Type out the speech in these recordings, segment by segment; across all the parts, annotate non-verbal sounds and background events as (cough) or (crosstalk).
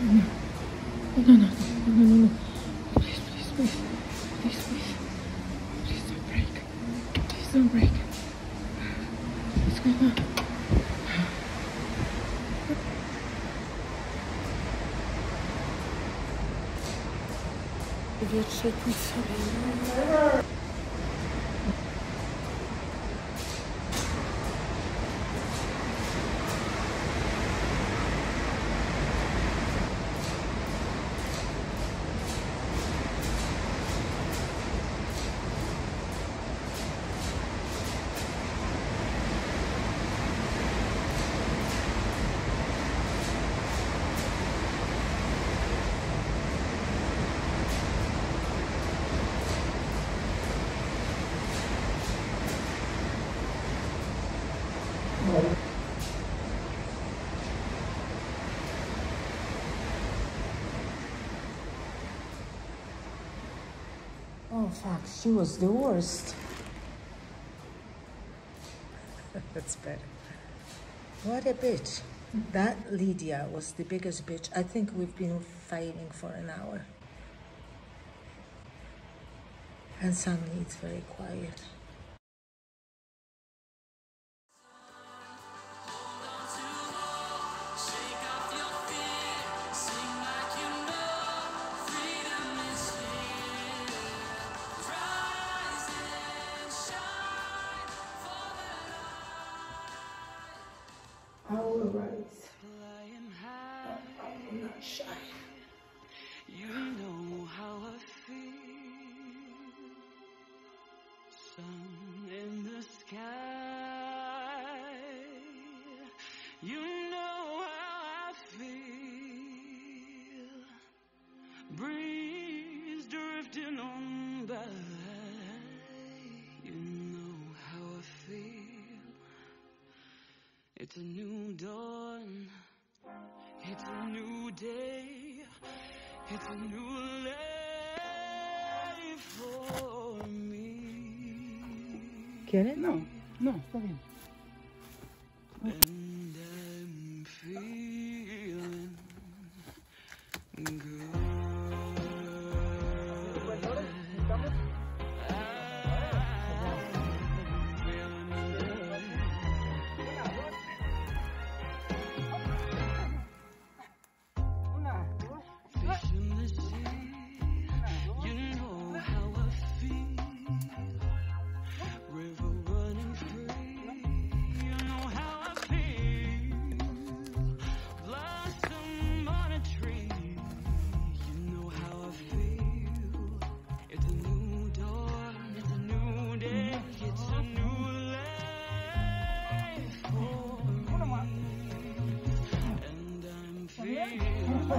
No, no, no, no, no, no. Please, please, please. Please, please. Please don't break. Please don't break. What's going on? Powietrze pójdź Oh, fuck, she was the worst. (laughs) That's better. What a bitch. That Lidia was the biggest bitch. I think we've been fighting for an hour. And suddenly it's very quiet. It's a new dawn. It's a new day. It's a new life for me. ¿Quieres? No, no, está bien.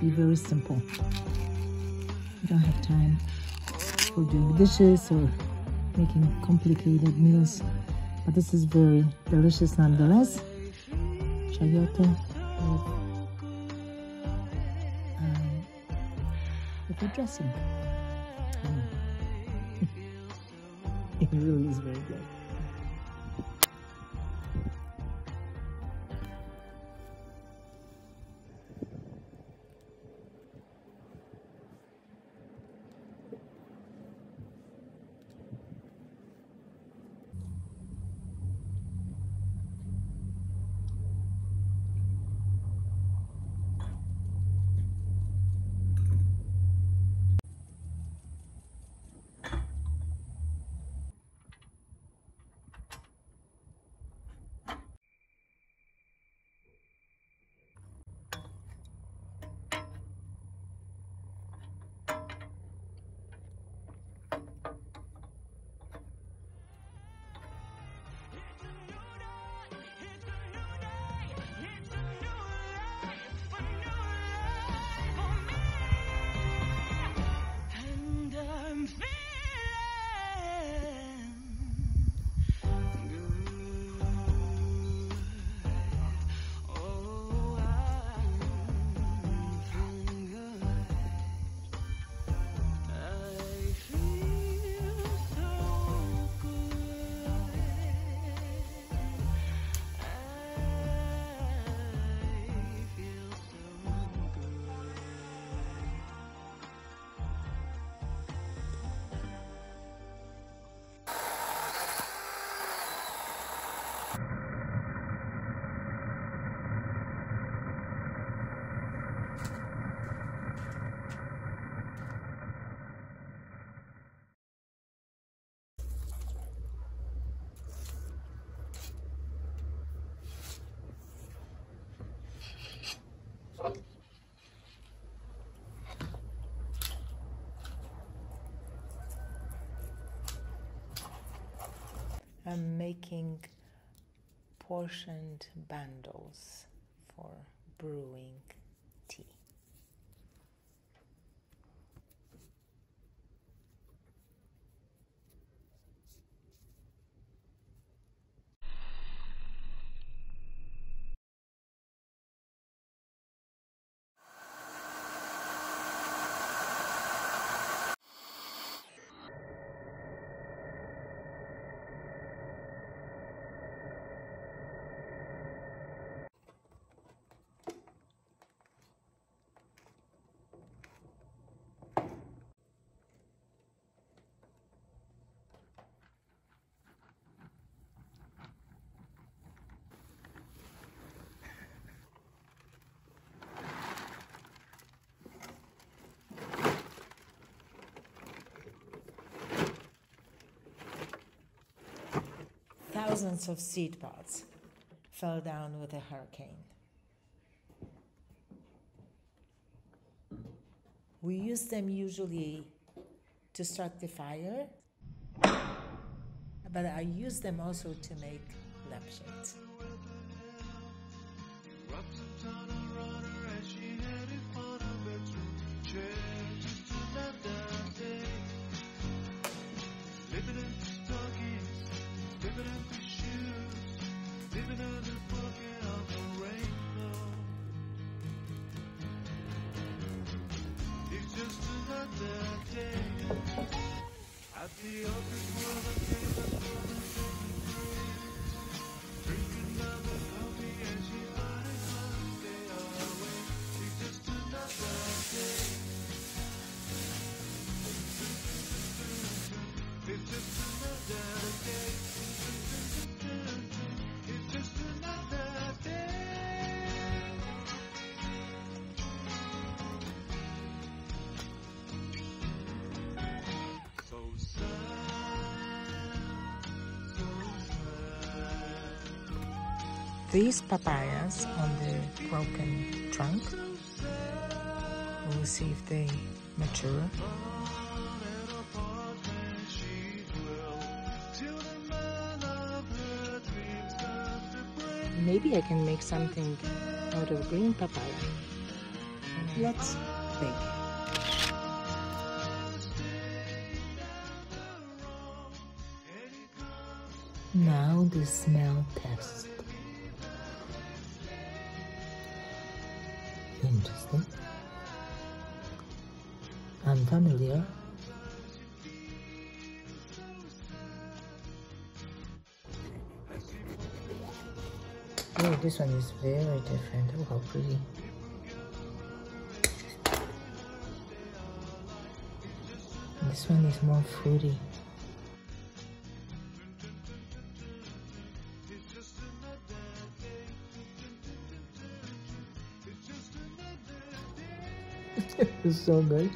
be very simple. You don't have time for doing dishes or making complicated meals. But this is very delicious nonetheless. Chayote with, um, with the dressing. Mm. (laughs) it really is very good. Making portioned bundles for brewing tea. Thousands of seed pods fell down with a hurricane. We use them usually to start the fire, but I use them also to make lampshades. these papayas on the broken trunk. We'll see if they mature. Maybe I can make something out of green papaya. Let's bake. Now the smell test. interesting, unfamiliar, Oh, this one is very different. Oh, how pretty. This one is more fruity. (laughs) it's so good.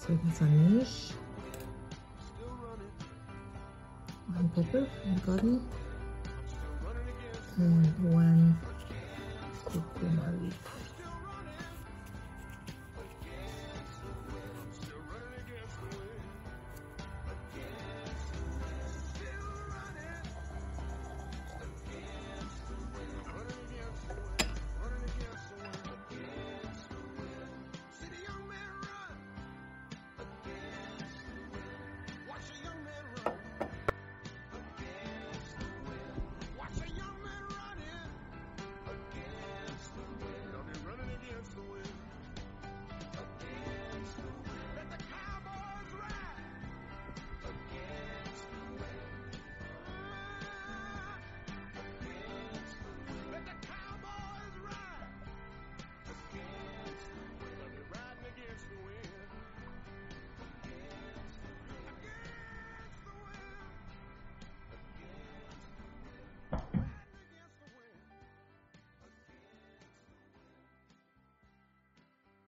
So that's a niche. One pepper, garden, and one